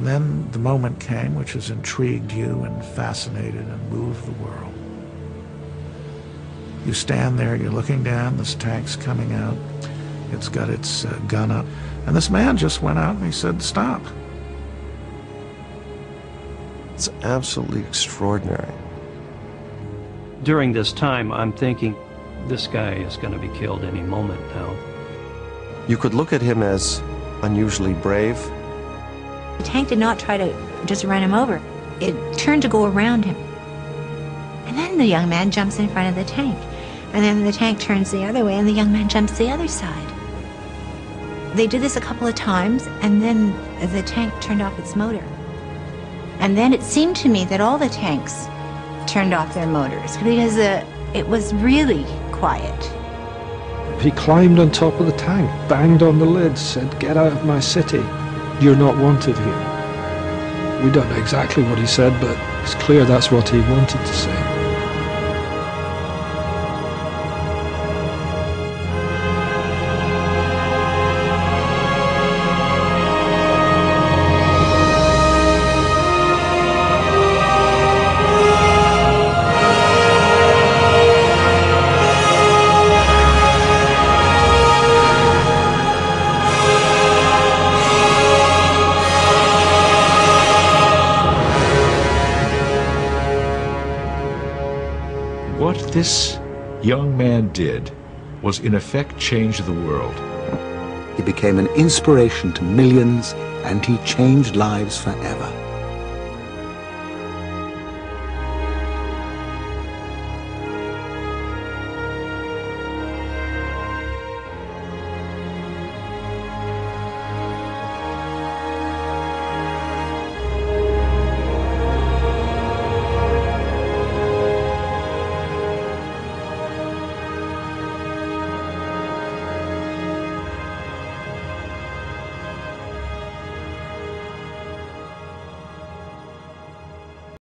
And then the moment came which has intrigued you and fascinated and moved the world. You stand there, you're looking down, this tank's coming out, it's got its uh, gun up, and this man just went out and he said, stop. It's absolutely extraordinary. During this time, I'm thinking, this guy is going to be killed any moment now. You could look at him as unusually brave. The tank did not try to just run him over. It turned to go around him. And then the young man jumps in front of the tank. And then the tank turns the other way and the young man jumps the other side. They did this a couple of times and then the tank turned off its motor. And then it seemed to me that all the tanks turned off their motors because uh, it was really quiet. He climbed on top of the tank, banged on the lid, said, Get out of my city. You're not wanted here. We don't know exactly what he said, but it's clear that's what he wanted to say. What this young man did was in effect change the world. He became an inspiration to millions and he changed lives forever.